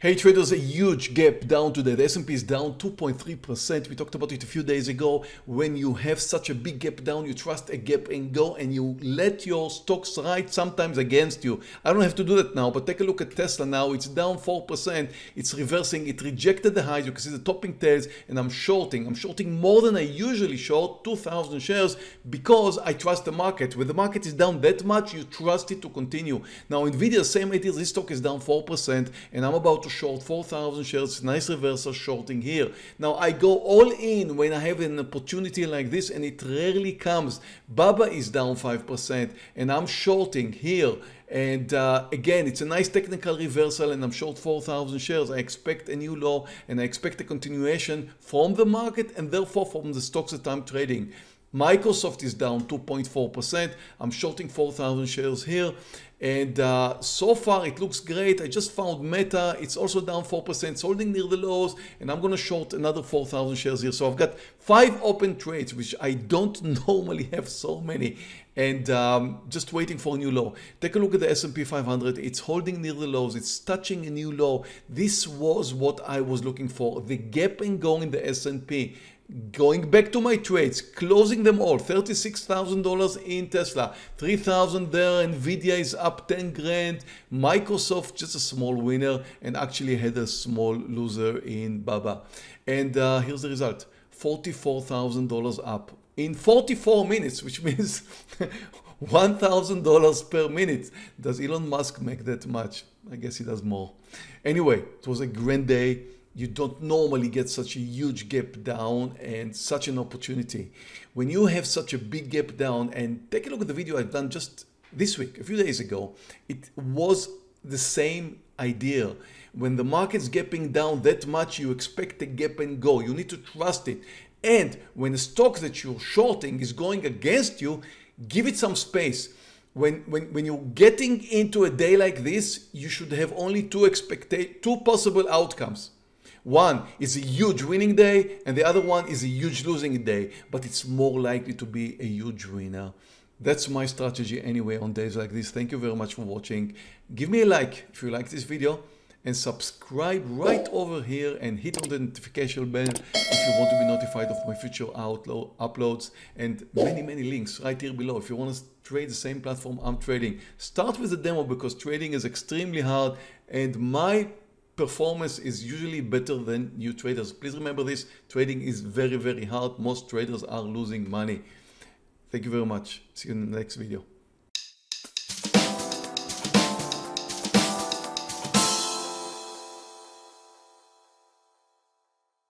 Hey traders, a huge gap down today. The S&P is down 2.3%. We talked about it a few days ago. When you have such a big gap down, you trust a gap and go and you let your stocks ride sometimes against you. I don't have to do that now, but take a look at Tesla now. It's down 4%. It's reversing. It rejected the highs. You can see the topping tails and I'm shorting. I'm shorting more than I usually short, 2,000 shares because I trust the market. When the market is down that much, you trust it to continue. Now, NVIDIA, same idea. This stock is down 4% and I'm about to to short 4,000 shares, nice reversal shorting here. Now I go all in when I have an opportunity like this and it rarely comes. Baba is down 5% and I'm shorting here. And uh, again, it's a nice technical reversal and I'm short 4,000 shares. I expect a new low and I expect a continuation from the market and therefore from the stocks that I'm trading. Microsoft is down 2.4%. I'm shorting 4,000 shares here. And uh, so far it looks great. I just found Meta. It's also down 4%. It's holding near the lows. And I'm going to short another 4,000 shares here. So I've got five open trades, which I don't normally have so many. And um, just waiting for a new low. Take a look at the S&P 500. It's holding near the lows. It's touching a new low. This was what I was looking for. The gap and go in the S&P going back to my trades, closing them all, $36,000 in Tesla, 3,000 there, Nvidia is up 10 grand, Microsoft just a small winner and actually had a small loser in Baba. And uh, here's the result, $44,000 up in 44 minutes, which means $1,000 per minute. Does Elon Musk make that much? I guess he does more. Anyway, it was a grand day you don't normally get such a huge gap down and such an opportunity. When you have such a big gap down and take a look at the video I've done just this week, a few days ago, it was the same idea. When the market's gapping down that much, you expect a gap and go. You need to trust it. And when the stock that you're shorting is going against you, give it some space. When, when, when you're getting into a day like this, you should have only two two possible outcomes. One is a huge winning day and the other one is a huge losing day, but it's more likely to be a huge winner. That's my strategy anyway on days like this. Thank you very much for watching. Give me a like if you like this video and subscribe right over here and hit on the notification bell if you want to be notified of my future uploads and many many links right here below if you want to trade the same platform I'm trading. Start with the demo because trading is extremely hard and my performance is usually better than new traders. Please remember this, trading is very, very hard. Most traders are losing money. Thank you very much. See you in the next video.